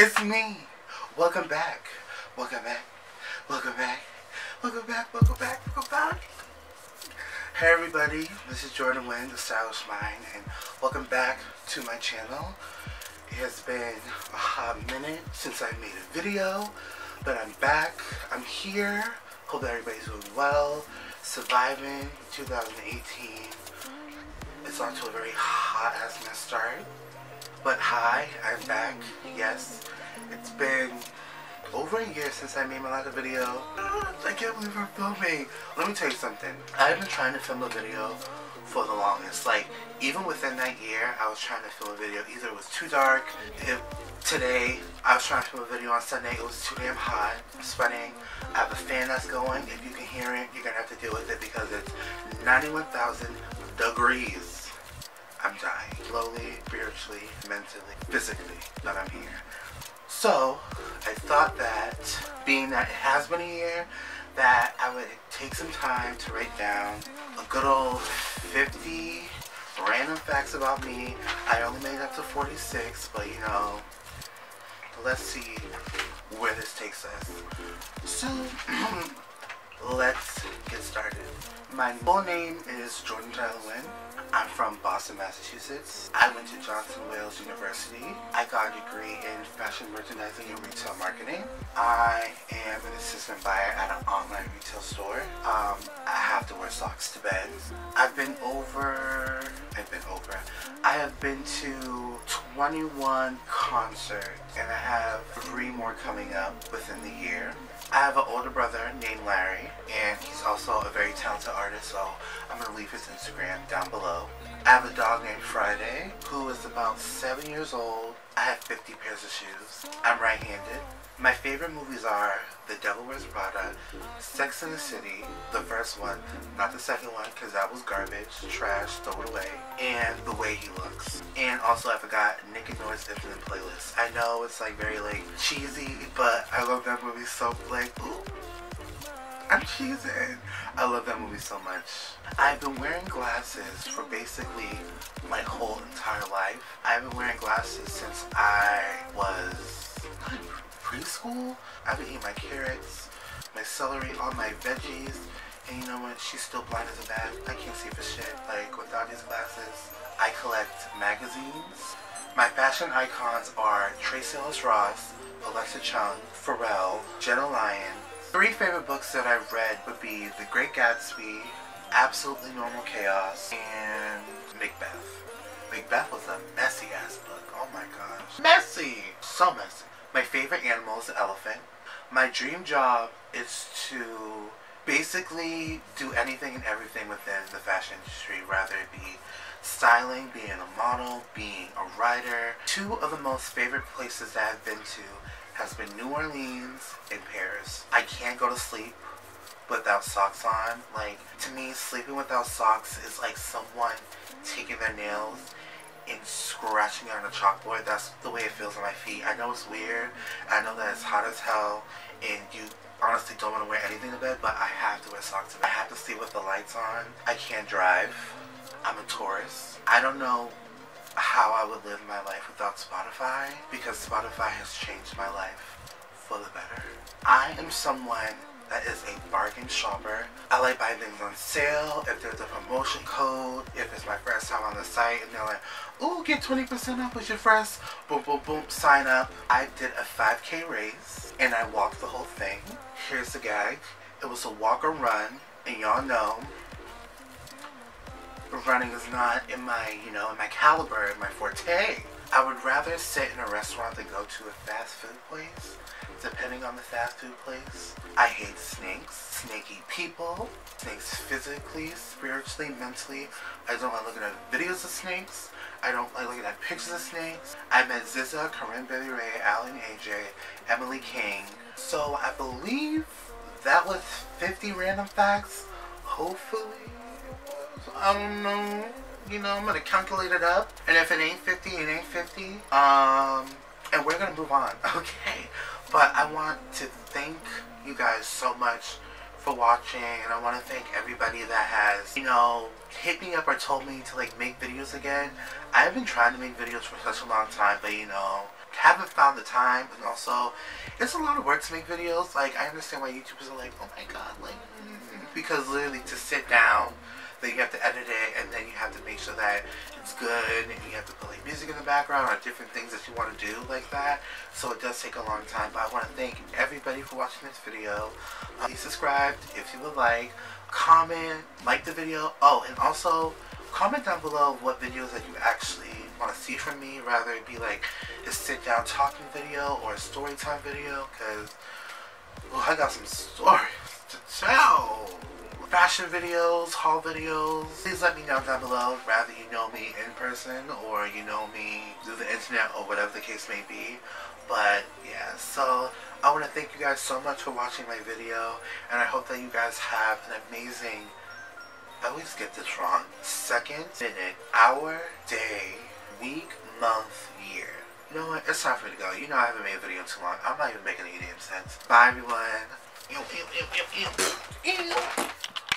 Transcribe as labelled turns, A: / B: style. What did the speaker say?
A: It's me. Welcome back. Welcome back. Welcome back. Welcome back. Welcome back. Welcome back. Hey everybody, this is Jordan Wynn, the Stylish Mind, and welcome back to my channel. It has been a hot minute since I made a video, but I'm back. I'm here. Hope everybody's doing well, surviving 2018. It's on to a very hot ass mess start. But hi, I'm back. Yes, it's been over a year since I made my last video. Ah, I can't believe we're filming. Let me tell you something. I've been trying to film a video for the longest. Like, even within that year, I was trying to film a video. Either it was too dark. If today, I was trying to film a video on Sunday. It was too damn hot. I'm sweating. I have a fan that's going. If you can hear it, you're to have to deal with it because it's 91,000 degrees. I'm dying. Slowly, spiritually, mentally, physically, but I'm here. So, I thought that, being that it has been a year, that I would take some time to write down a good old 50 random facts about me. I only made it up to 46, but you know, let's see where this takes us. So, let's get started. My full name is Jordan Tyler Wynn. I'm from Boston, Massachusetts. I went to Johnson Wales University. I got a degree in fashion merchandising and retail marketing. I am an assistant buyer at an online retail store. Um, I have to wear socks to bed. I've been over, I've been over, I have been to 21 concerts and I have three more coming up within the year. I have an older brother named Larry, also a very talented artist, so I'm going to leave his Instagram down below. I have a dog named Friday, who is about 7 years old. I have 50 pairs of shoes. I'm right-handed. My favorite movies are The Devil Wears Prada, Sex in the City, the first one, not the second one because that was garbage, trash, throw it away, and The Way He Looks. And also I forgot Nick and Nora's Infinite Playlist. I know it's like very like cheesy, but I love that movie so like, ooh, I'm cheesing. I love that movie so much. I've been wearing glasses for basically my whole entire life. I've been wearing glasses since I was preschool. I've been eating my carrots, my celery, all my veggies. And you know what? She's still blind as a bat. I can't see for shit. Like, without these glasses. I collect magazines. My fashion icons are Tracee Ellis Ross, Alexa Chung, Pharrell, Jenna Lyon. Three favorite books that I've read would be The Great Gatsby, Absolutely Normal Chaos, and Macbeth. Macbeth was a messy ass book. Oh my gosh. Messy! So messy. My favorite animal is an elephant. My dream job is to basically do anything and everything within the fashion industry, rather it be styling, being a model, being a writer. Two of the most favorite places that I've been to has been New Orleans and Paris. I can't go to sleep without socks on. Like, to me, sleeping without socks is like someone taking their nails and scratching it on a chalkboard. That's the way it feels on my feet. I know it's weird. I know that it's hot as hell and you honestly don't want to wear anything to bed, but I have to wear socks to bed. I have to sleep with the lights on. I can't drive. I'm a Taurus. I don't know how I would live my life without Spotify because Spotify has changed my life for the better. I am someone that is a bargain shopper. I like buying things on sale, if there's a promotion code, if it's my first time on the site and they're like, ooh, get 20% off with your first, boom, boom, boom, sign up. I did a 5K race and I walked the whole thing. Here's the gag. It was a walk or run and y'all know running is not in my, you know, in my caliber, in my forte. I would rather sit in a restaurant than go to a fast food place depending on the fast food place. I hate snakes, snaky people, snakes physically, spiritually, mentally. I don't like looking at videos of snakes. I don't like looking at pictures of snakes. I met SZA, Corinne Bailey Rae, Alan AJ, Emily King. So I believe that was 50 random facts. Hopefully. I don't know. You know, I'm gonna calculate it up. And if it ain't 50, it ain't 50. Um, and we're gonna move on. Okay. But I want to thank you guys so much for watching and I want to thank everybody that has, you know, hit me up or told me to like make videos again. I've been trying to make videos for such a long time, but you know, haven't found the time and also it's a lot of work to make videos. Like I understand why YouTubers are like, oh my god, like mm, because literally to sit down then you have to edit it and then you have to make sure that it's good and you have to play music in the background or different things that you want to do like that. So it does take a long time but I want to thank everybody for watching this video. Uh, please subscribe if you would like comment like the video. Oh and also comment down below what videos that you actually want to see from me rather it be like a sit down talking video or a story time video because well, oh, I got some stories to tell fashion videos, haul videos. Please let me know down below, rather you know me in person or you know me through the internet or whatever the case may be. But yeah, so I want to thank you guys so much for watching my video and I hope that you guys have an amazing, I always get this wrong, second, minute, hour, day, week, month, year. You know what? It's time for me to go. You know I haven't made a video in too long. I'm not even making any damn sense. Bye everyone. Ew, ew, ew, ew, ew. Ew.